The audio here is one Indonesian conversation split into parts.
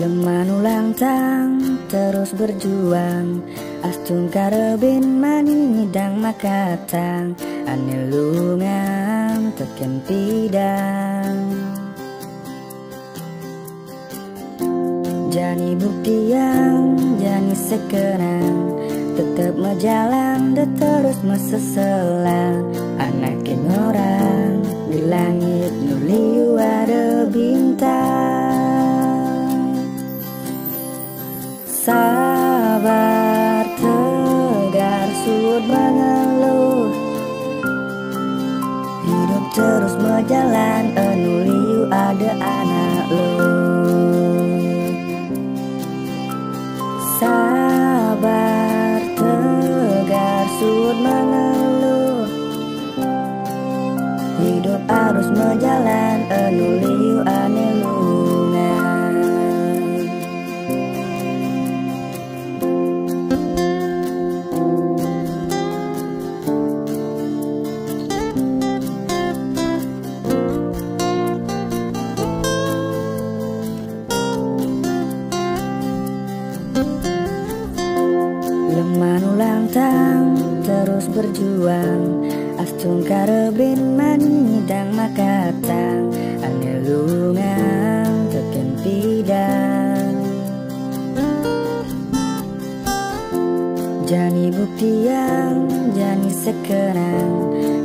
Lemah ulang tang terus berjuang. Astung karebin mani ngidang makatang. Ane lungang teken pidang. Jani bukti yang jani sekenang. Tetap mejalan dan terus meseselang Sabar tegar sud mengeluh. Hidup terus mejalan enuliu ada anak lo Sabar tegar sud mengeluh. Hidup harus menjalan enuliu Lemah ulang tang terus berjuang. Astung karebin mani dang makatang Anelungan teken pidang. Jani bukti yang jani sekenang.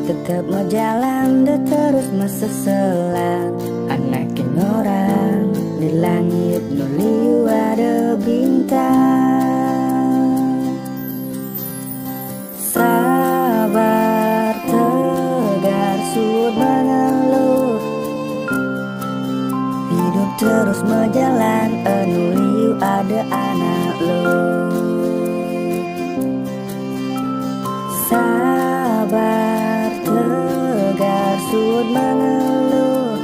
Tetap mau jalan dan terus meseselang terus menjalan enuliu ada anak lo Sabar tegar sud mengeluh.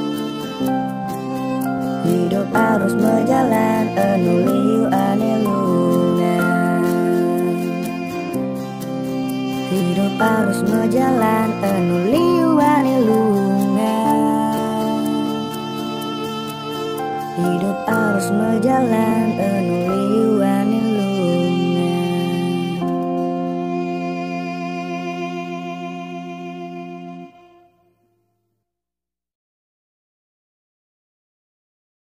Hidup harus menjalan enuliu anelungan Hidup harus menjalan enuliu anelungan Hidup harus menjalan enuliu anelungan